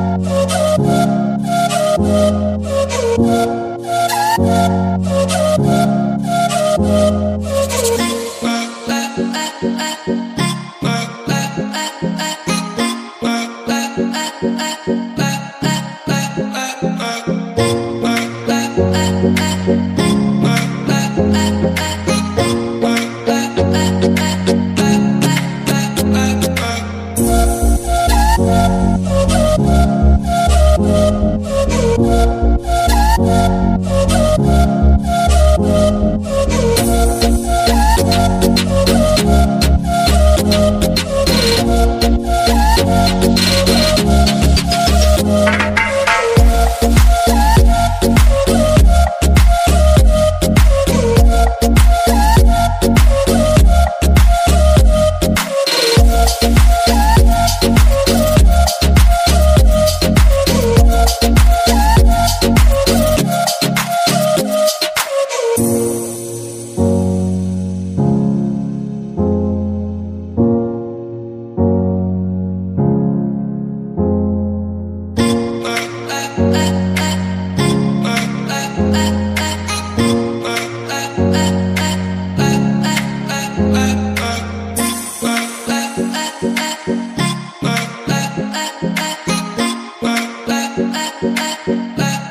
Oh, oh, oh, Bye.